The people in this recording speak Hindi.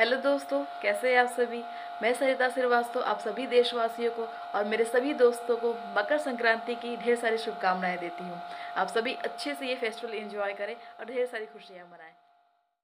हेलो दोस्तों, कैसे हैं आप सभी? मैं सरिता श्रीवास्तव, आप सभी देशवासियों को और मेरे सभी दोस्तों को मकर संक्रांति की ढेर सारी शुभकामनाएँ देती हूँ। आप सभी अच्छे से ये फेस्टिवल एंजॉय करें और ढेर सारी खुशियाँ मनाएँ।